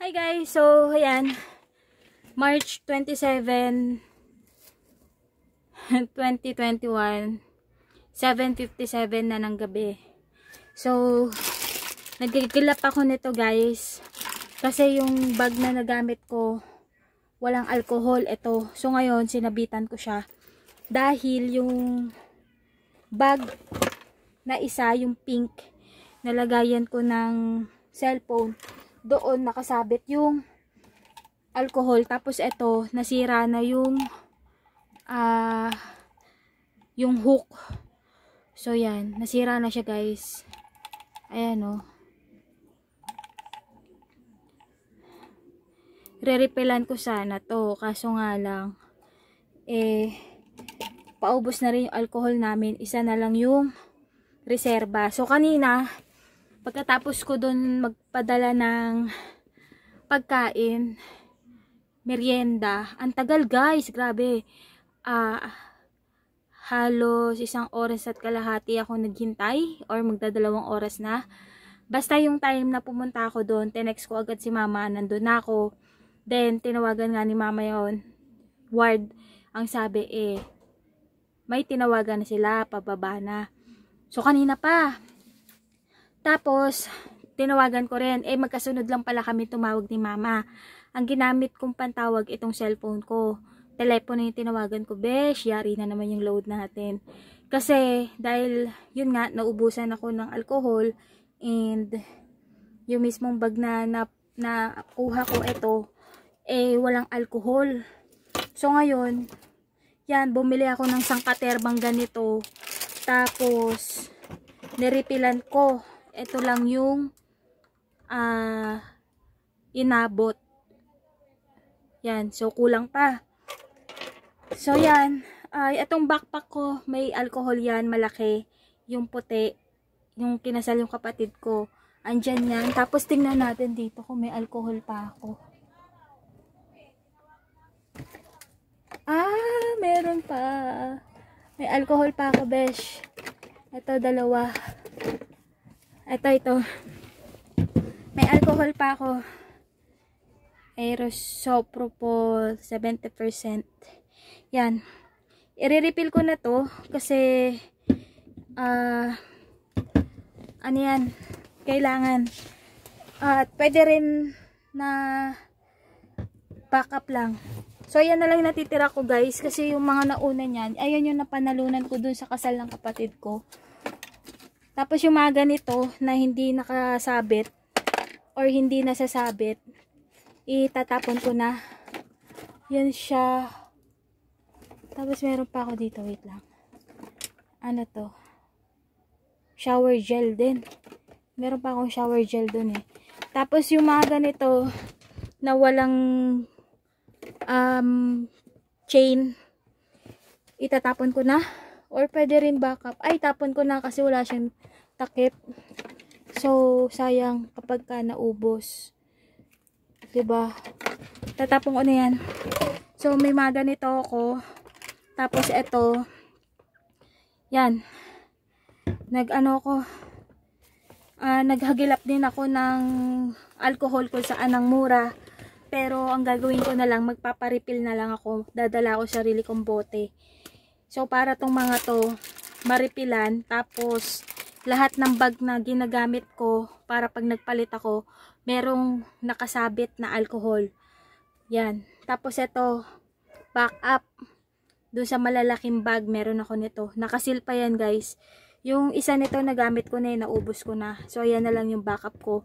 Hi guys! So, ayan. March 27, 2021. 7.57 na ng gabi. So, nagkikilap ako nito guys. Kasi yung bag na nagamit ko, walang alcohol. Ito. So, ngayon, sinabitan ko siya. Dahil yung bag na isa, yung pink, nalagayan ko ng cellphone doon nakasabit yung alcohol. Tapos ito, nasira na yung uh, yung hook. So yan, nasira na siya guys. Ayan o. Oh. Re-repellan ko sana to. Kaso nga lang, eh, paubos na rin yung alcohol namin. Isa na lang yung reserva. So kanina, Pagkatapos ko dun magpadala ng pagkain, merienda, ang tagal guys, grabe. Ah, uh, halos isang oras at kalahati ako naghintay or magdadalawang oras na. Basta yung time na pumunta ako doon, tinext ko agad si mama, nandun na ako. Then, tinawagan nga ni mama yon ward, ang sabi eh, may tinawagan na sila, pababa na. So, kanina pa, tapos, tinawagan ko rin. Eh, magkasunod lang pala kami tumawag ni mama. Ang ginamit kong pantawag itong cellphone ko. Telepono yung tinawagan ko. Besh, yari na naman yung load natin. Kasi, dahil, yun nga, naubusan ako ng alcohol. And, yung mismong bag na, na, na kuha ko ito, eh, walang alcohol. So, ngayon, yan, bumili ako ng sangkaterbang ganito. Tapos, niripilan ko ito lang yung uh, inabot. Yan. So, kulang pa. So, yan. Ay, uh, itong backpack ko, may alcohol yan, malaki. Yung puti. Yung kinasal yung kapatid ko. Andyan yan. Tapos, tingnan natin dito kung may alcohol pa ako. Ah, meron pa. May alcohol pa ako, besh. Ito, dalawa. Ito, ito. May alcohol pa ako. Aerosopropol 70%. Yan. I-refill ko na to kasi uh, ano yan kailangan at uh, pwede rin na backup lang. So, yan na lang natitira ko guys. Kasi yung mga nauna niyan, ayan yung napanalunan ko dun sa kasal ng kapatid ko. Tapos yung mga ganito na hindi nakasabit or hindi nasasabit, itatapon ko na. Yan siya. Tapos meron pa ako dito. Wait lang. Ano to? Shower gel din. Meron pa akong shower gel dun eh. Tapos yung mga ganito na walang um, chain, itatapon ko na. Or pwede rin backup. Ay, tapon ko na kasi wala siyang takip. So, sayang kapag ka naubos. ba diba? Tatapon ko na yan. So, may mga ganito ako. Tapos, ito. Yan. Nag-ano ko. Uh, naghagilap din ako ng alcohol kung saan ang mura. Pero, ang gagawin ko na lang, magpaparipil na lang ako. Dadala ako sarili kong bote. So, para tong mga to, maripilan. Tapos, lahat ng bag na ginagamit ko para pag nagpalit ako, merong nakasabit na alcohol. Yan. Tapos, ito, back up. Doon sa malalaking bag, meron ako nito. Nakasil pa yan, guys. Yung isa nito, nagamit ko na yun, naubos ko na. So, ayan na lang yung backup ko.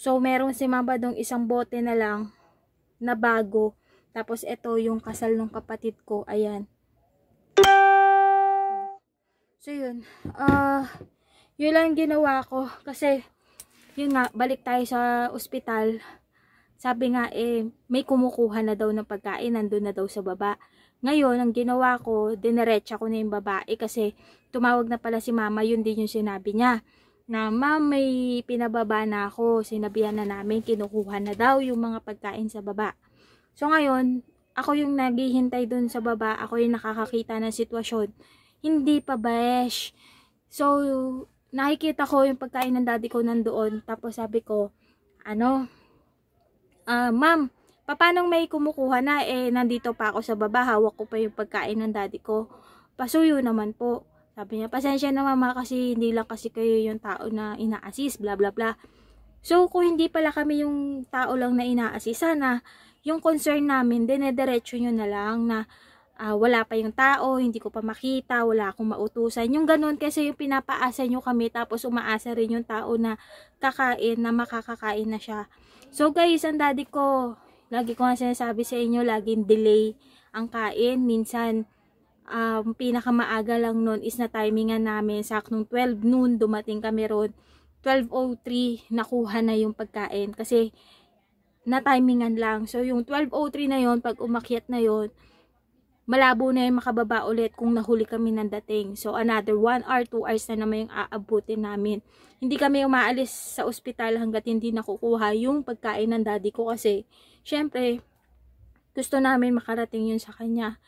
So, meron si mama dong isang bote na lang na bago. Tapos, ito yung kasal ng kapatid ko. Ayan. So, yun. Uh, yun lang ginawa ko. Kasi, yun nga, balik tayo sa ospital. Sabi nga, eh, may kumukuha na daw ng pagkain. Nandun na daw sa baba. Ngayon, ang ginawa ko, dinerecha ko na yung babae. Kasi, tumawag na pala si mama. Yun din yung sinabi niya. Na, ma'am, may pinababa na ako. Sinabihan na namin, kinukuha na daw yung mga pagkain sa baba. So, ngayon, ako yung naghihintay dun sa baba. Ako yung nakakakita ng sitwasyon hindi pa besh. So, nakikita ko yung pagkain ng daddy ko nandoon. Tapos sabi ko, ano, ah, ma'am, paano may kumukuha na? Eh, nandito pa ako sa baba, hawak ko pa yung pagkain ng daddy ko. Pasuyo naman po. Sabi niya, pasensya na mama kasi hindi lang kasi kayo yung tao na ina-assist, bla bla bla. So, kung hindi pala kami yung tao lang na ina-assist, sana yung concern namin, dinediretso nyo na lang na uh, wala pa yung tao, hindi ko pa makita, wala akong mautusan. Yung ganun kasi yung pinapaasa nyo kami tapos umaasa rin yung tao na kakain, na makakakain na siya. So guys, ang daddy ko, lagi ko nga sinasabi sa inyo, laging delay ang kain. Minsan, um, pinakamaaga lang nun is na timingan namin. Saktong 12 noon, dumating kami ron. 12.03, nakuha na yung pagkain. Kasi, na timingan lang. So, yung 12.03 na yon pag umakyat na yon malabo na yung makababa ulit kung nahuli kami ng dating. So, another 1 hour, 2 hours na naman yung aabutin namin. Hindi kami umaalis sa ospital hanggat hindi nakukuha yung pagkain ng daddy ko kasi, syempre, gusto namin makarating yun sa kanya.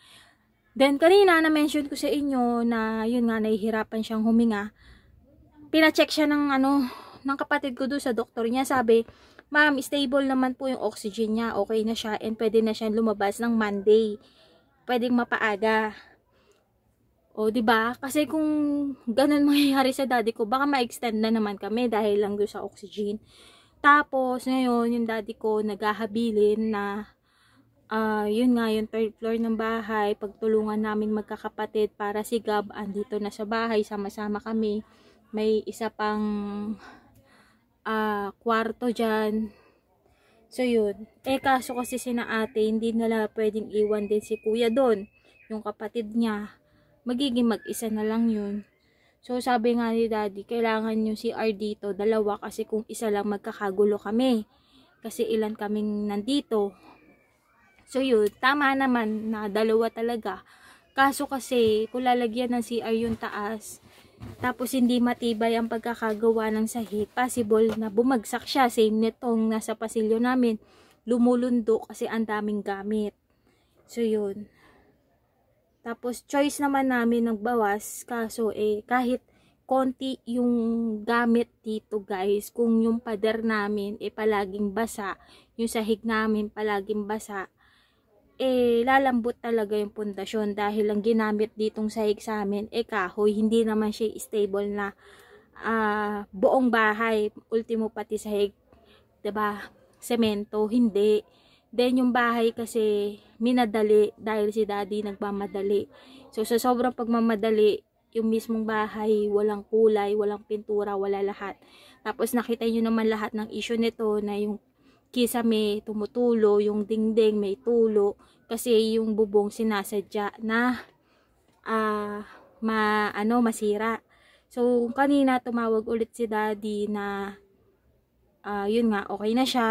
Then, kanina na-mention ko sa inyo na yun nga, nahihirapan siyang huminga. Pina-check siya ng ano, ng kapatid ko doon sa doktor niya. Sabi, ma'am, stable naman po yung oxygen niya. Okay na siya and pwede na siya lumabas ng Monday pwedeng mapaaga. O, di ba? Kasi kung ganun mangyayari sa daddy ko, baka ma-extend na naman kami dahil lang doon sa oxygen. Tapos, ngayon, yung daddy ko naghahabilin na uh, yun nga, yung third floor ng bahay, pagtulungan namin magkakapatid para si Gab andito na sa bahay, sama-sama kami. May isa pang uh, kwarto dyan, So, yun. Eh, kaso kasi sina ate, hindi nila pwedeng iwan din si kuya doon. Yung kapatid niya. Magiging mag-isa na lang yun. So, sabi nga ni daddy, kailangan yung si R dito, dalawa, kasi kung isa lang magkakagulo kami. Kasi ilan kaming nandito. So, yun. Tama naman na dalawa talaga. Kaso kasi, kung lalagyan ng CR yung taas, tapos hindi matibay ang pagkakagawa ng sahig, possible na bumagsak siya. Same nitong nasa pasilyo namin, lumulundo kasi ang daming gamit. So yun. Tapos choice naman namin ng bawas, kaso eh kahit konti yung gamit dito guys, kung yung pader namin eh palaging basa, yung sahig namin palaging basa, eh lalambot talaga yung pundasyon dahil ang ginamit ditong sahig sa amin eh kahoy. Hindi naman siya stable na uh, buong bahay. Ultimo pati sahig 'di ba semento hindi. Then yung bahay kasi minadali dahil si daddy nagmamadali. So sa sobrang pagmamadali yung mismong bahay walang kulay walang pintura wala lahat. Tapos nakita niyo naman lahat ng issue nito na yung kisame tumutulo, yung dingding may tulo, kasi yung bubong sinasadya na uh, ma, ano, masira. So, kanina tumawag ulit si daddy na uh, yun nga, okay na siya.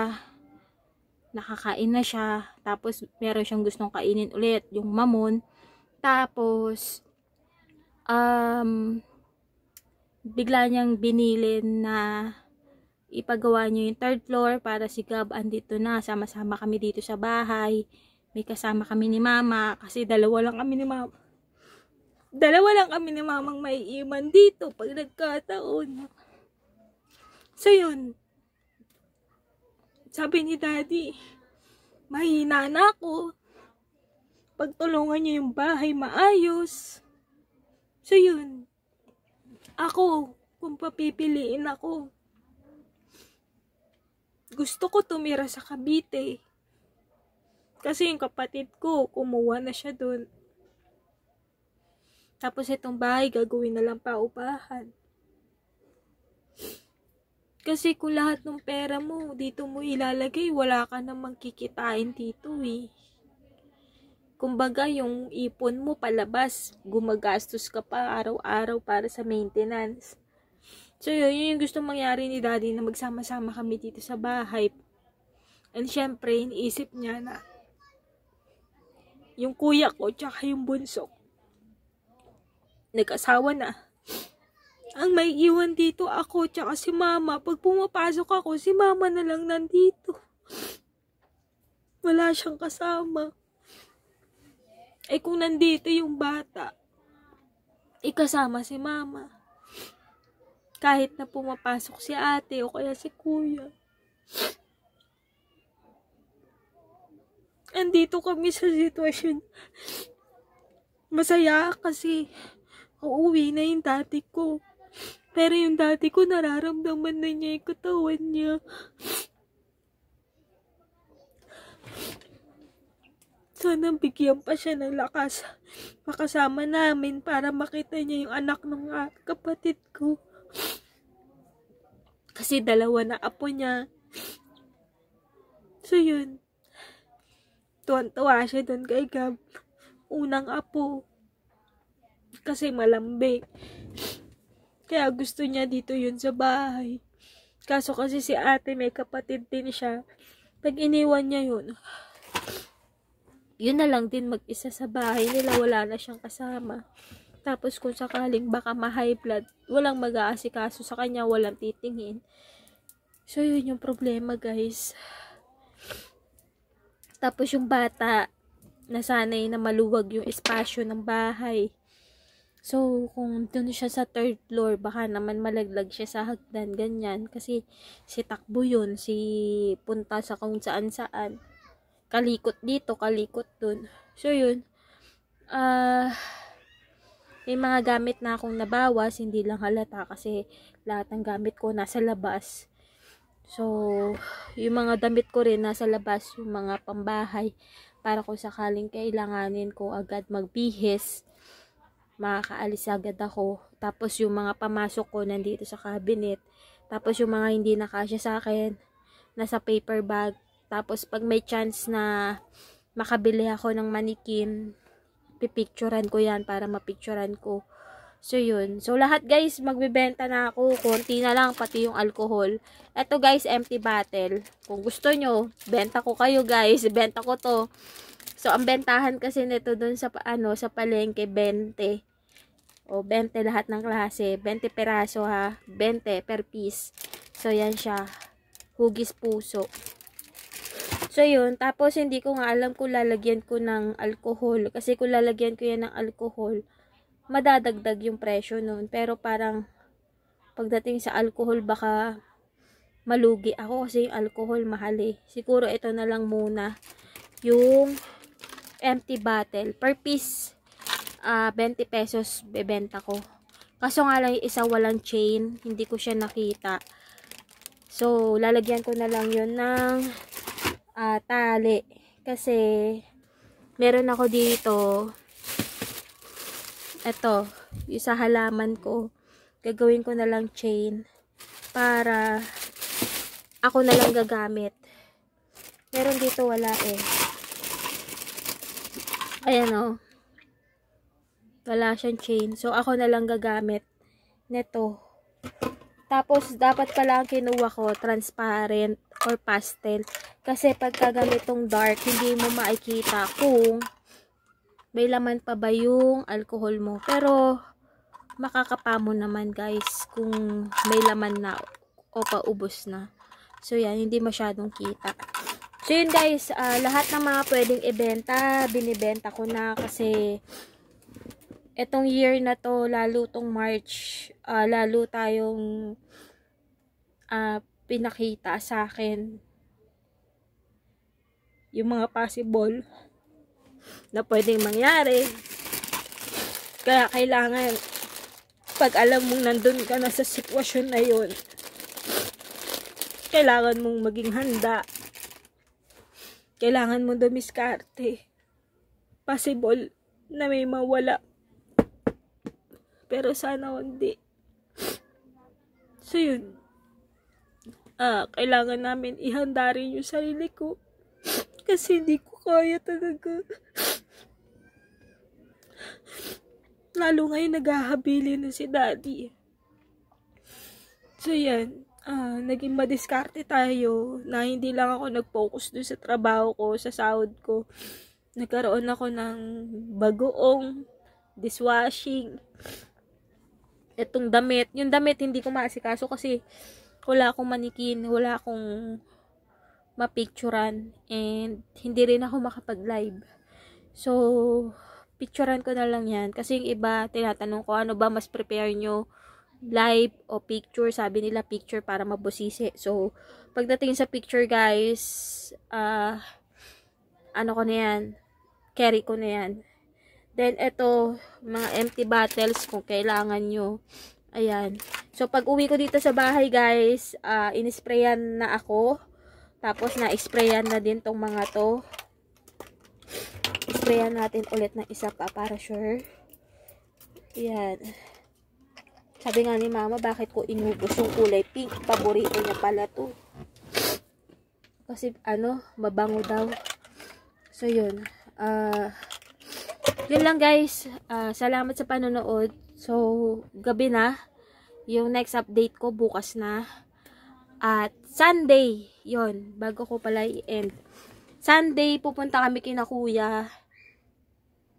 Nakakain na siya. Tapos, meron siyang gustong kainin ulit, yung mamon. Tapos, um, bigla niyang binilin na ipagawa nyo yung third floor para si Gab andito na. Sama-sama kami dito sa bahay. May kasama kami ni mama kasi dalawa lang kami ni mama. Dalawa lang kami ni mamang may iman dito pag nagkataon. So yun. Sabi ni daddy, mahina na ako. Pagtulungan niyo yung bahay maayos. So yun. Ako, kung papipiliin ako, gusto ko tumira sa Cavite. Kasi yung kapatid ko, kumuha na siya dun. Tapos itong bahay, gagawin na lang paupahan. Kasi kung lahat ng pera mo, dito mo ilalagay, wala ka namang kikitain dito eh. Kumbaga, yung ipon mo palabas, gumagastos ka pa araw-araw para sa maintenance. So, yun, yun yung gusto mangyari ni daddy na magsama-sama kami dito sa bahay. And syempre, iniisip niya na yung kuya ko, tsaka yung bunso, nag-asawa na. Ang may iwan dito ako, tsaka si mama. Pag pumapasok ako, si mama na lang nandito. Wala siyang kasama. Eh kung nandito yung bata, ikasama si mama kahit na pumapasok si ate o kaya si kuya. andito kami sa sitwasyon. Masaya kasi uuwi na yung dati ko. Pero yung dati ko nararamdaman na niya yung katawan niya. Sana bigyan pa siya ng lakas. Makasama namin para makita niya yung anak ng kapatid ko. Kasi dalawa na apo niya. So yun. Tuwan-tuwa siya doon kay Gab. Unang apo. Kasi malambing. Kaya gusto niya dito yun sa bahay. Kaso kasi si ate may kapatid din siya. Pag iniwan niya yun, yun na lang din mag-isa sa bahay nila, wala na siyang kasama. Tapos kung sakaling baka ma-high blood, walang mag-aasikaso sa kanya, walang titingin. So yun yung problema guys. Tapos yung bata, nasanay na maluwag yung espasyo ng bahay. So, kung dun siya sa third floor, baka naman malaglag siya sa hagdan, ganyan. Kasi si takbo yun, si punta sa kung saan saan kalikot dito, kalikot dun. So, yun. Ah, uh, may mga gamit na akong nabawas, hindi lang halata kasi lahat ng gamit ko nasa labas. So, yung mga damit ko rin nasa labas, yung mga pambahay, para kung sakaling kailanganin ko agad magbihis, makakaalis agad ako. Tapos yung mga pamasok ko nandito sa cabinet. Tapos yung mga hindi nakasya sa akin, nasa paper bag. Tapos, pag may chance na makabili ako ng manikin, pipicturan ko yan para mapicturan ko. So, yun. So, lahat guys, magbibenta na ako. Konti na lang, pati yung alcohol. Ito guys, empty bottle. Kung gusto nyo, benta ko kayo guys. Benta ko to. So, ang bentahan kasi nito dun sa, ano, sa palengke, 20. O, 20 lahat ng klase. 20 peraso ha. 20 per piece. So, yan siya. Hugis puso. So, yun. Tapos, hindi ko nga alam kung lalagyan ko ng alcohol. Kasi kung lalagyan ko yan ng alcohol, madadagdag yung presyo nun. Pero parang, pagdating sa alcohol, baka malugi ako kasi yung alcohol mahal eh. Siguro ito na lang muna. Yung empty bottle. Per piece, uh, ah, 20 pesos bebenta ko. Kaso nga lang isa walang chain. Hindi ko siya nakita. So, lalagyan ko na lang yun ng uh, tali. Kasi, meron ako dito, ito, yung sa halaman ko, gagawin ko na lang chain para ako na lang gagamit. Meron dito wala eh. Ayan. Oh. Wala siyang chain. So, ako na lang gagamit. Neto. Tapos, dapat pala ang kinuha ko, transparent or pastel. Kasi pagka ganitong dark, hindi mo makikita kung may laman pa ba yung alcohol mo. Pero, makakapa mo naman guys kung may laman na o paubos na. So, yan, hindi masyadong kita. So, yun guys, uh, lahat ng mga pwedeng ibenta, binibenta ko na kasi etong year na to, lalo tong March, uh, lalo tayong uh, pinakita sa akin yung mga possible na pwedeng mangyari. Kaya kailangan pag alam mong nandun ka na sa sitwasyon na yun, kailangan mong maging handa. Kailangan mong dumiskarte. Possible na may mawala pero sana hindi. So yun. Ah, kailangan namin ihanda rin yung sarili ko. Kasi hindi ko kaya talaga. Lalo ngayon naghahabili na si daddy. So yan. Ah, naging madiskarte tayo na hindi lang ako nag-focus dun sa trabaho ko, sa sahod ko. Nagkaroon ako ng bagoong dishwashing etong damit. Yung damit, hindi ko maasikaso kasi wala akong manikin, wala akong mapicturan, and hindi rin ako makapag-live. So, picturean ko na lang yan. Kasi yung iba, tinatanong ko, ano ba mas prepare nyo? Live o picture? Sabi nila picture para mabusisi. So, pagdating sa picture guys, ah, uh, ano ko na yan, carry ko na yan. Then, ito, mga empty bottles kung kailangan nyo. Ayan. So, pag uwi ko dito sa bahay, guys, uh, inisprayan na ako. Tapos, na-sprayan na din tong mga to. Sprayan natin ulit ng isa pa para sure. Ayan. Sabi nga ni mama, bakit ko inubos yung kulay pink? Paborito niya pala to. Kasi, ano, mabango daw. So, yun. Ah... Uh, yun lang guys. Uh, salamat sa panonood. So, gabi na. Yung next update ko bukas na. At Sunday, yon bago ko pala i-end. Sunday, pupunta kami kina kuya.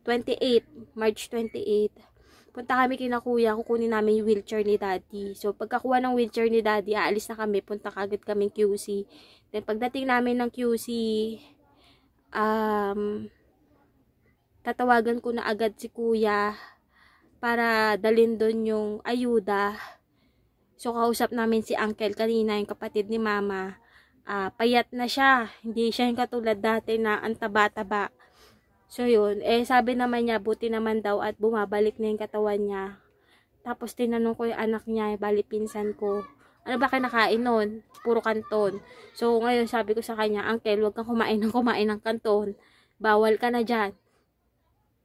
28, March 28. Punta kami kina kuya, kukunin namin yung wheelchair ni daddy. So, pagkakuha ng wheelchair ni daddy, aalis na kami, punta kagad kami QC. Then, pagdating namin ng QC, um, tatawagan ko na agad si kuya para dalin doon yung ayuda. So, kausap namin si uncle kanina, yung kapatid ni mama. Uh, payat na siya. Hindi siya yung katulad dati na ang taba-taba. So, yun. Eh, sabi naman niya, buti naman daw at bumabalik na yung katawan niya. Tapos, tinanong ko yung anak niya, bali pinsan ko. Ano ba kinakain nun? Puro kanton. So, ngayon sabi ko sa kanya, Uncle, huwag kang kumain ng kumain ng kanton. Bawal ka na dyan.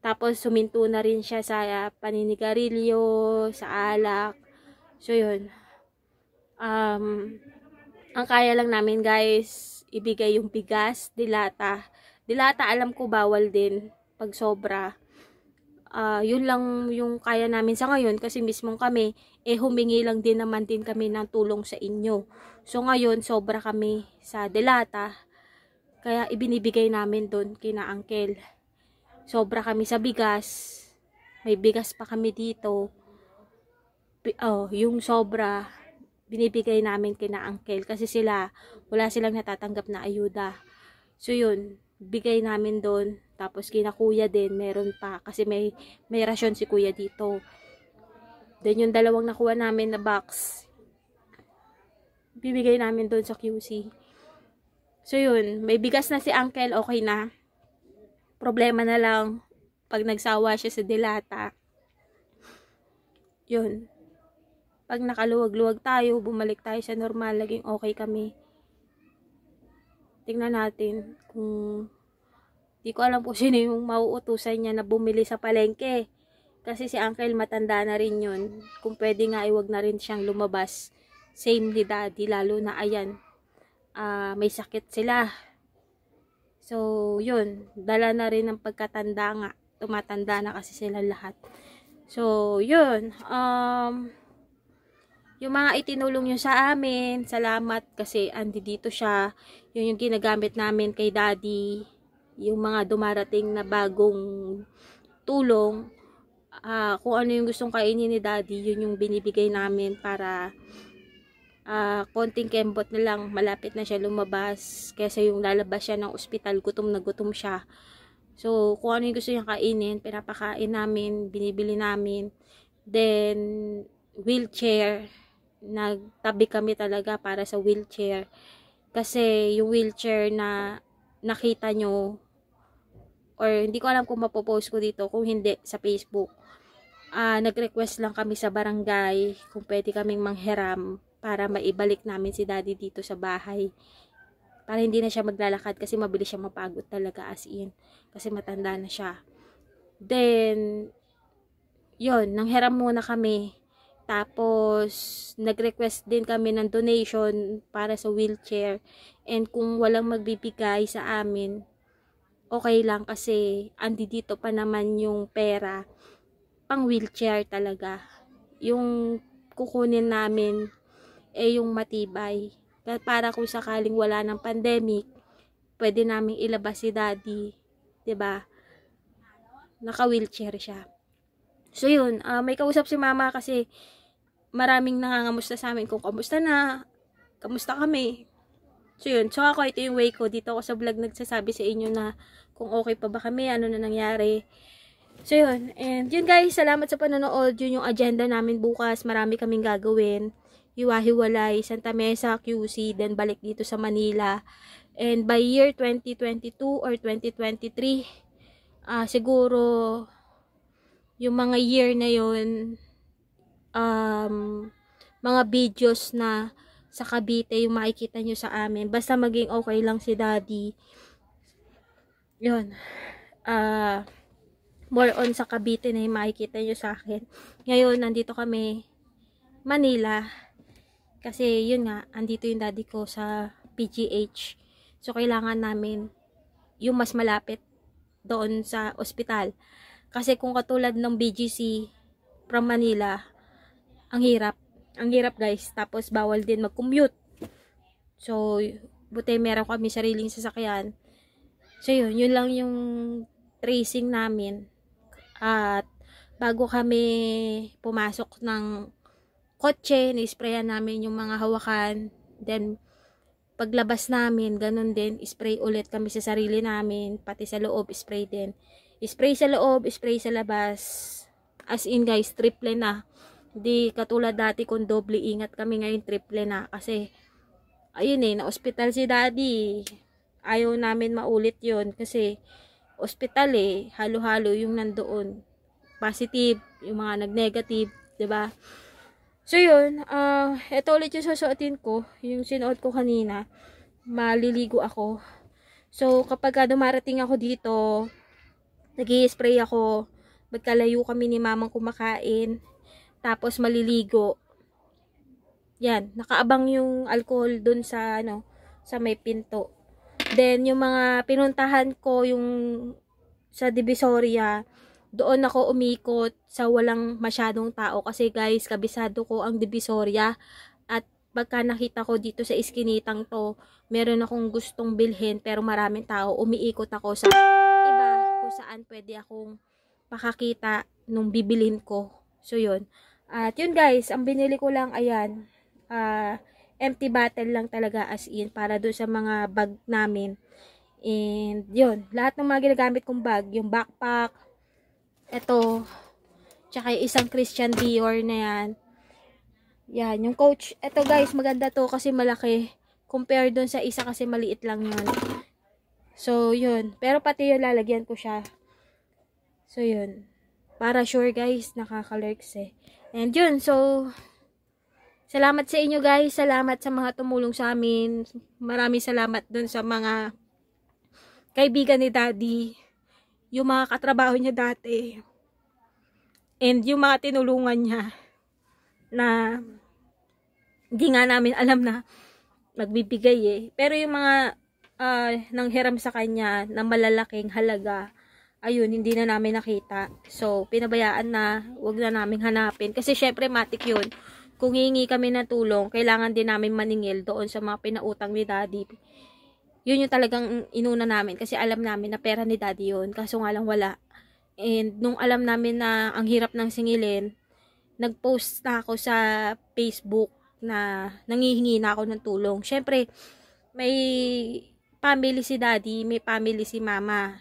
Tapos, suminto na rin siya sa uh, paninigarilyo, sa alak. So, yun. Um, ang kaya lang namin, guys, ibigay yung bigas, dilata. Dilata, alam ko, bawal din pag sobra. Uh, yun lang yung kaya namin sa ngayon kasi mismo kami, eh humingi lang din naman din kami ng tulong sa inyo. So ngayon, sobra kami sa delata. Kaya ibinibigay namin doon kina Uncle sobra kami sa bigas. May bigas pa kami dito. Oh, yung sobra, binibigay namin kina uncle kasi sila, wala silang natatanggap na ayuda. So yun, bigay namin doon. Tapos kina kuya din, meron pa. Kasi may, may rasyon si kuya dito. Then yung dalawang nakuha namin na box, bibigay namin doon sa QC. So yun, may bigas na si uncle, okay na. Problema na lang, pag nagsawa siya sa dilata, yun. Pag nakaluwag-luwag tayo, bumalik tayo sa normal, laging okay kami. Tingnan natin kung di ko alam po sino yung mauutusan niya na bumili sa palengke. Kasi si Uncle matanda na rin yun. Kung pwede nga, iwag na rin siyang lumabas. Same ni Daddy, lalo na ayan. Uh, may sakit sila. So, yun. Dala na rin ng pagkatanda nga. Tumatanda na kasi sila lahat. So, yun. Um, yung mga itinulong nyo sa amin, salamat kasi andi dito siya. Yun yung ginagamit namin kay daddy. Yung mga dumarating na bagong tulong. Uh, kung ano yung gustong kainin ni daddy, yun yung binibigay namin para uh, konting kembot na lang, malapit na siya lumabas. Kesa yung lalabas siya ng ospital, gutom na gutom siya. So, kung ano yung gusto niya kainin, pinapakain namin, binibili namin. Then, wheelchair. Nagtabi kami talaga para sa wheelchair. Kasi, yung wheelchair na nakita nyo, or hindi ko alam kung mapopost ko dito, kung hindi, sa Facebook. Uh, nag-request lang kami sa barangay kung pwede kaming manghiram para maibalik namin si daddy dito sa bahay. Para hindi na siya maglalakad kasi mabilis siya mapagod talaga as in. Kasi matanda na siya. Then, yon nanghiram muna kami. Tapos, nag-request din kami ng donation para sa wheelchair. And kung walang magbibigay sa amin, okay lang kasi andi dito pa naman yung pera pang wheelchair talaga. Yung kukunin namin eh yung matibay. Para kung sakaling wala ng pandemic, pwede naming ilabas si daddy. ba diba? Naka-wheelchair siya. So yun, uh, may kausap si mama kasi maraming nangangamusta sa amin kung kamusta na, kamusta kami. So yun, so ako ito yung way ko. Dito ako sa vlog nagsasabi sa inyo na kung okay pa ba kami, ano na nangyari. So yun, and yun guys, salamat sa panonood. Yun yung agenda namin bukas. Marami kaming gagawin hiwa-hiwalay, Santa Mesa, QC, then balik dito sa Manila. And by year 2022 or 2023, uh, siguro yung mga year na yun, um, mga videos na sa Cavite yung makikita nyo sa amin. Basta maging okay lang si daddy. Yun. Uh, more on sa Cavite na yung makikita nyo sa akin. Ngayon, nandito kami Manila. Kasi yun nga, andito yung daddy ko sa PGH. So, kailangan namin yung mas malapit doon sa ospital. Kasi kung katulad ng BGC from Manila, ang hirap. Ang hirap guys. Tapos bawal din mag-commute. So, buti meron kami sariling sasakyan. So, yun. Yun lang yung tracing namin. At bago kami pumasok ng kotse, ni-sprayan namin yung mga hawakan. Then, paglabas namin, ganun din, spray ulit kami sa sarili namin, pati sa loob, spray din. Spray sa loob, spray sa labas. As in guys, triple na. Hindi katulad dati kung doble ingat kami ngayon, triple na. Kasi, ayun eh, na-hospital si daddy. Ayaw namin maulit yon kasi, hospital eh, halo-halo yung nandoon. Positive, yung mga nag-negative, ba diba? So, yun. Uh, ito ulit yung susuotin ko. Yung sinuot ko kanina. Maliligo ako. So, kapag dumarating ako dito, nag spray ako. Magkalayo kami ni mamang kumakain. Tapos, maliligo. Yan. Nakaabang yung alcohol dun sa, ano, sa may pinto. Then, yung mga pinuntahan ko, yung sa Divisoria, doon ako umikot sa walang masyadong tao kasi guys, kabisado ko ang Divisoria at pagka nakita ko dito sa iskinitang to, meron akong gustong bilhin pero maraming tao, umiikot ako sa iba kung saan pwede akong makakita nung bibilin ko. So yun. At yun guys, ang binili ko lang ayan, uh, empty bottle lang talaga as in para do sa mga bag namin. And yun, lahat ng mga ginagamit kong bag, yung backpack, ito, tsaka isang Christian Dior na yan. Yan, yung coach, ito guys, maganda to kasi malaki. Compare dun sa isa kasi maliit lang yun. So, yun. Pero pati yung lalagyan ko siya. So, yun. Para sure guys, nakaka-lurks eh. And yun, so, salamat sa inyo guys. Salamat sa mga tumulong sa amin. Maraming salamat dun sa mga kaibigan ni Daddy yung mga katrabaho niya dati and yung mga tinulungan niya na hindi nga namin alam na magbibigay eh. Pero yung mga uh, nanghiram sa kanya na malalaking halaga, ayun, hindi na namin nakita. So, pinabayaan na, wag na namin hanapin. Kasi syempre, matik yun. Kung hihingi kami ng tulong, kailangan din namin maningil doon sa mga pinautang ni daddy yun yung talagang inuna namin kasi alam namin na pera ni daddy yun. Kaso nga lang wala. And nung alam namin na ang hirap ng singilin nagpost na ako sa Facebook na nangihingi na ako ng tulong. Syempre may family si daddy may family si mama.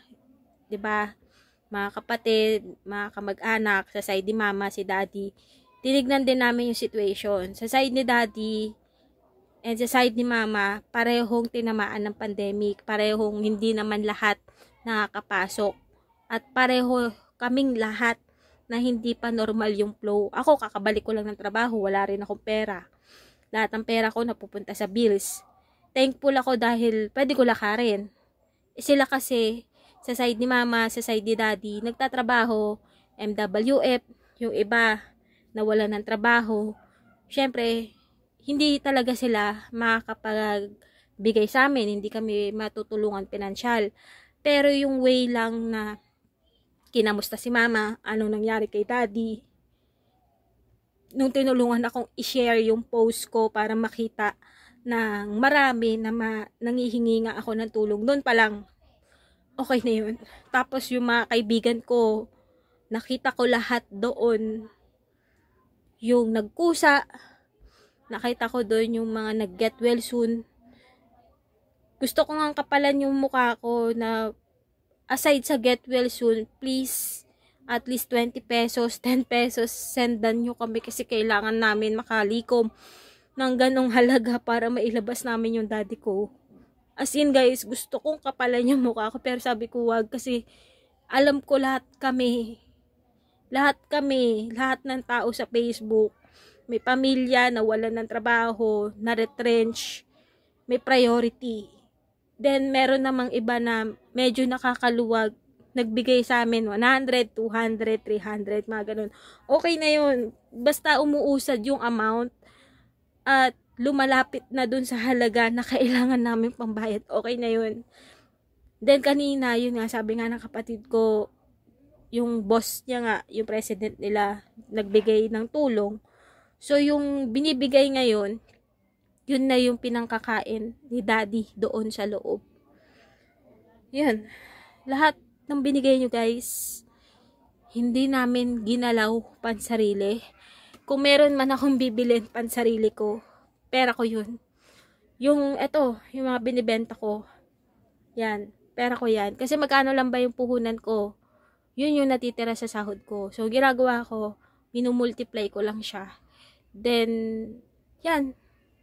'di ba? Mga kapatid mga kamag-anak sa side ni mama si daddy. Tinignan din namin yung situation. Sa side ni daddy And sa side ni mama, parehong tinamaan ng pandemic. Parehong hindi naman lahat nakakapasok. At pareho kaming lahat na hindi pa normal yung flow. Ako, kakabalik ko lang ng trabaho, wala rin akong pera. Lahat ng pera ko napupunta sa bills. Thankful ako dahil pwede ko lakarin. E sila kasi, sa side ni mama, sa side ni daddy, nagtatrabaho, MWF, yung iba, nawala ng trabaho. Siyempre, hindi talaga sila makakapagbigay sa amin, hindi kami matutulungan pinansyal. Pero yung way lang na kinamusta si mama, anong nangyari kay daddy, nung tinulungan akong i-share yung post ko para makita ng marami na ma- nangihingi nga ako ng tulong, noon pa lang, okay na yun. Tapos yung mga kaibigan ko, nakita ko lahat doon, yung nagkusa, nakita ko doon yung mga nag-get well soon. Gusto ko nga kapalan yung mukha ko na aside sa get well soon, please at least 20 pesos, 10 pesos, sendan nyo kami kasi kailangan namin makalikom ng ganong halaga para mailabas namin yung daddy ko. As in guys, gusto kong kapalan yung mukha ko pero sabi ko wag kasi alam ko lahat kami, lahat kami, lahat ng tao sa Facebook, may pamilya na wala ng trabaho, na retrench, may priority. Then meron namang iba na medyo nakakaluwag, nagbigay sa amin 100, 200, 300, mga ganun. Okay na yun. Basta umuusad yung amount at lumalapit na dun sa halaga na kailangan namin pambayad. Okay na yun. Then kanina, yun nga, sabi nga ng kapatid ko, yung boss niya nga, yung president nila, nagbigay ng tulong. So, yung binibigay ngayon, yun na yung pinangkakain ni daddy doon sa loob. Yun. Lahat ng binigay nyo guys, hindi namin ginalaw pansarili. Kung meron man akong bibilin pansarili ko, pera ko yun. Yung, eto, yung mga binibenta ko, yan, pera ko yan. Kasi magkano lang ba yung puhunan ko, yun yung natitira sa sahod ko. So, ginagawa ko, minumultiply ko lang siya. Then, yan,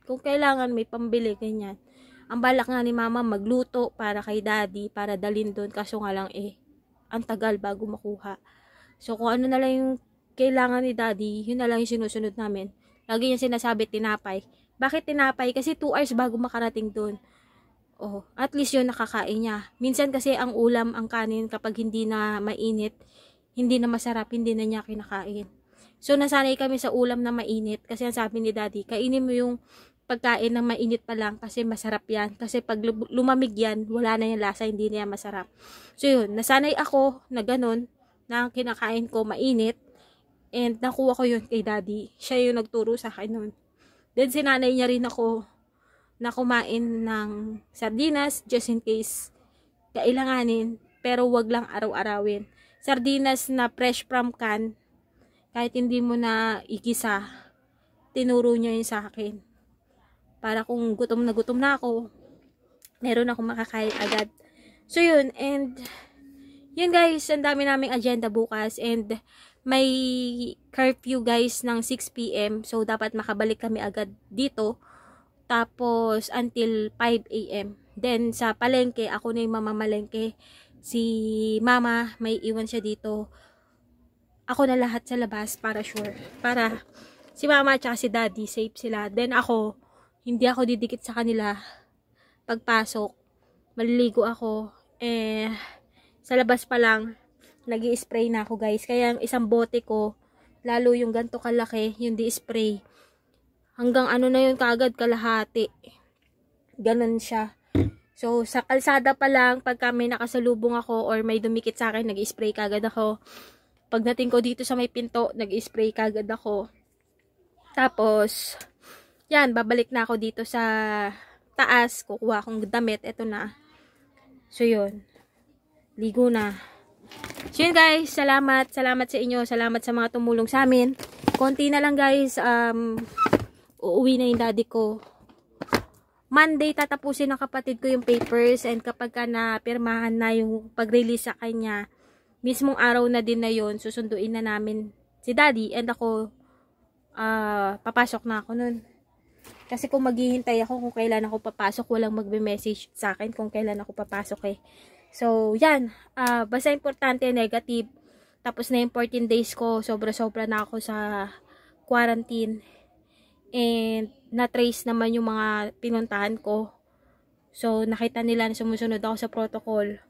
kung kailangan may pambili, ganyan. Ang balak nga ni mama magluto para kay daddy, para dalin doon. Kaso nga lang eh, ang tagal bago makuha. So, kung ano na lang yung kailangan ni daddy, yun na lang yung sinusunod namin. Lagi niya sinasabi, tinapay. Bakit tinapay? Kasi 2 hours bago makarating doon. Oh, at least yun nakakain niya. Minsan kasi ang ulam, ang kanin kapag hindi na mainit, hindi na masarap, hindi na niya kinakain. So nasanay kami sa ulam na mainit kasi ang sabi ni daddy, kainin mo yung pagkain na mainit pa lang kasi masarap yan. Kasi pag lumamig yan, wala na yung lasa, hindi na yan masarap. So yun, nasanay ako na ganun, na kinakain ko mainit, and nakuha ko yun kay daddy. Siya yung nagturo sa akin nun. Then sinanay niya rin ako na kumain ng sardinas just in case kailanganin pero wag lang araw-arawin. Sardinas na fresh from can kahit hindi mo na igisa tinuro niya yun sa akin. Para kung gutom na gutom na ako, meron akong makakain agad. So yun, and yun guys, ang dami naming agenda bukas and may curfew guys ng 6pm so dapat makabalik kami agad dito tapos, until 5 a.m. Then, sa palengke, ako na yung mamamalengke. Si mama, may iwan siya dito. Ako na lahat sa labas para sure. Para si mama at si daddy, safe sila. Then ako, hindi ako didikit sa kanila. Pagpasok, maliligo ako. Eh, sa labas pa lang, nag spray na ako guys. Kaya isang bote ko, lalo yung ganto kalaki, yung di-spray hanggang ano na yun kagad kalahati. Ganon siya. So, sa kalsada pa lang, pagka may nakasalubong ako or may dumikit sa akin, nag-spray kagad ako. Pagdating ko dito sa may pinto, nag-spray kagad ako. Tapos, yan, babalik na ako dito sa taas, kukuha akong damit, eto na. So, yun. Ligo na. So, yun guys, salamat, salamat sa inyo, salamat sa mga tumulong sa amin. Konti na lang guys, um, uuwi na yung daddy ko. Monday, tatapusin ng kapatid ko yung papers and kapag ka na pirmahan na yung pag-release sa kanya, mismong araw na din na yon susunduin na namin si daddy and ako, uh, papasok na ako nun. Kasi kung maghihintay ako kung kailan ako papasok, walang magbe-message sa akin kung kailan ako papasok eh. So, yan. Uh, basta importante, negative. Tapos na yung 14 days ko, sobra-sobra na ako sa quarantine. And, na-trace naman yung mga pinuntahan ko. So, nakita nila na sumusunod ako sa protocol.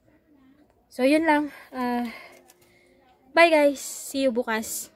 So, yun lang. Uh, bye guys. See you bukas.